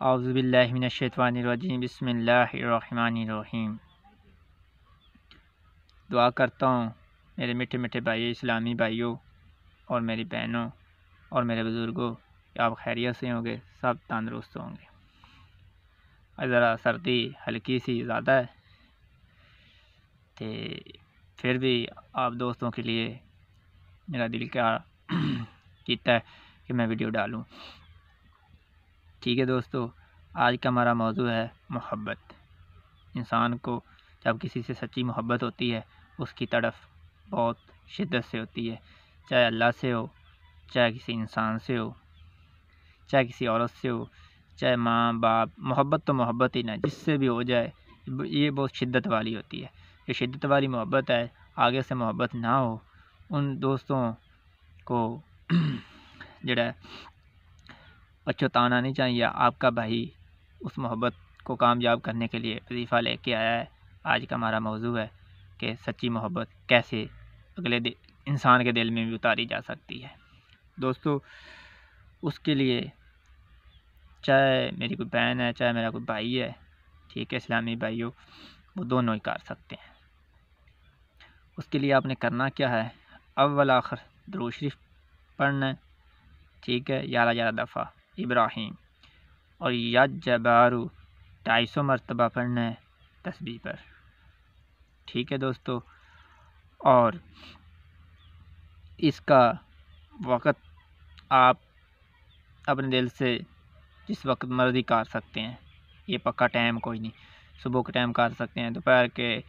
اعوذ باللہ من الشیطان الرجیم، بسم اللہ الرحمن الرحیم۔ دعا کرتا ہوں میرے میٹھے میٹھے بھائی اسلامی بھائیوں اور میری بہنوں اور میرے بزرگوں، کہ آپ خیریت سے ہوں گے، سب تندرست ہوں گے۔ ذرا سردی ہلکی سی زیادہ ہے تو پھر بھی آپ دوستوں کے لیے میرا دل کیا کیتا ہے کہ میں ویڈیو ڈالوں۔ ٹھیک ہے دوستو، آج کا ہمارا موضوع ہے محبت۔ انسان کو جب کسی سے سچی محبت ہوتی ہے، اس کی طرف بہت شدت سے ہوتی ہے، چاہے اللہ سے ہو، چاہے کسی انسان سے ہو، چاہے کسی عورت سے ہو، چاہے ماں باپ، محبت تو محبت ہی نہ، جس سے بھی ہو جائے، یہ بہت شدت والی ہوتی ہے۔ یہ شدت والی محبت ہے، آگے سے محبت نہ ہو، ان دوستوں کو جڑا اچھوتانا نہیں چاہیے آپ کا بھائی اس محبت کو کامیاب کرنے کے لیے وظیفہ لے کے آیا ہے۔ آج کا ہمارا موضوع ہے کہ سچی محبت کیسے اگلے انسان کے دل میں بھی اتاری جا سکتی ہے۔ دوستو، اس کے لیے چاہے میری کوئی بہن ہے، چاہے میرا کوئی بھائی ہے، ٹھیک ہے، اسلامی بھائیوں، وہ دونوں ہی کر سکتے ہیں۔ اس کے لیے آپ نے کرنا کیا ہے؟ اول آخر شریف پڑھنا ہے، ٹھیک ہے گیارہ گیارہ دفعہ۔ ابراہیم۔ اور یج جبارو ڈھائی سو مرتبہ پڑھنا ہے تسبیح پر۔ ٹھیک ہے دوستو؟ اور اس کا وقت آپ اپنے دل سے جس وقت مرضی کر سکتے ہیں، یہ پکا ٹائم کوئی نہیں، صبح کے ٹائم کر سکتے ہیں۔ دوپہر کے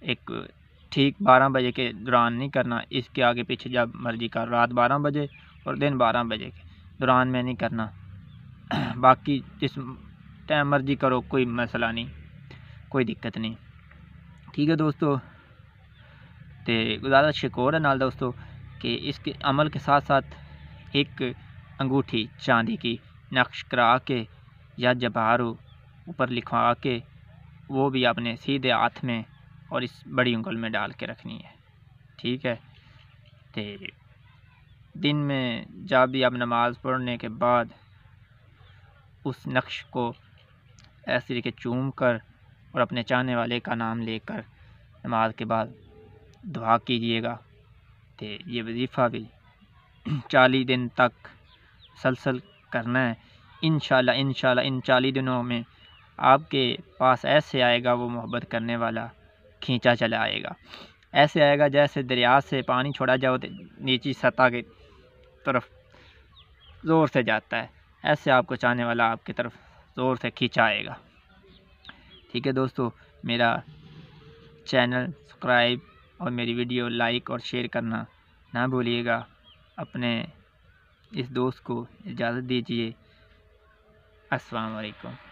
ایک ٹھیک بارہ بجے کے دوران نہیں کرنا، اس کے آگے پیچھے جب مرضی کر، رات بارہ بجے اور دن بارہ بجے کے دوران میں نہیں کرنا۔ باقی جس ٹائم مرضی کرو، کوئی مسئلہ نہیں، کوئی دقت نہیں۔ ٹھیک ہے دوستو۔ تو گزارش شکور ہے نال دوستو کہ اس کے عمل کے ساتھ ساتھ ایک انگوٹھی چاندی کی نقش کرا کے یا جبارو اوپر لکھوا کے وہ بھی اپنے سیدھے ہاتھ میں اور اس بڑی انگل میں ڈال کے رکھنی ہے۔ ٹھیک ہے۔ تو دن میں جب بھی آپ نماز پڑھنے کے بعد اس نقش کو ایسے طریقے چوم کر اور اپنے چاہنے والے کا نام لے کر نماز کے بعد دعا کیجیے گا۔ تو یہ وظیفہ بھی چالیس دن تک سلسل کرنا ہے۔ انشاءاللہ انشاءاللہ، ان چالیس دنوں میں آپ کے پاس ایسے آئے گا وہ محبت کرنے والا کھینچا چلا آئے گا۔ ایسے آئے گا جیسے دریا سے پانی چھوڑا جاؤ نیچی سطح کی طرف زور سے جاتا ہے۔ ایسے آپ کو چاہنے والا آپ کی طرف زور سے کھینچا آئے گا۔ ٹھیک ہے دوستو، میرا چینل سبسکرائب اور میری ویڈیو لائک اور شیئر کرنا نہ بھولیے گا۔ اپنے اس دوست کو اجازت دیجیے السلام علیکم۔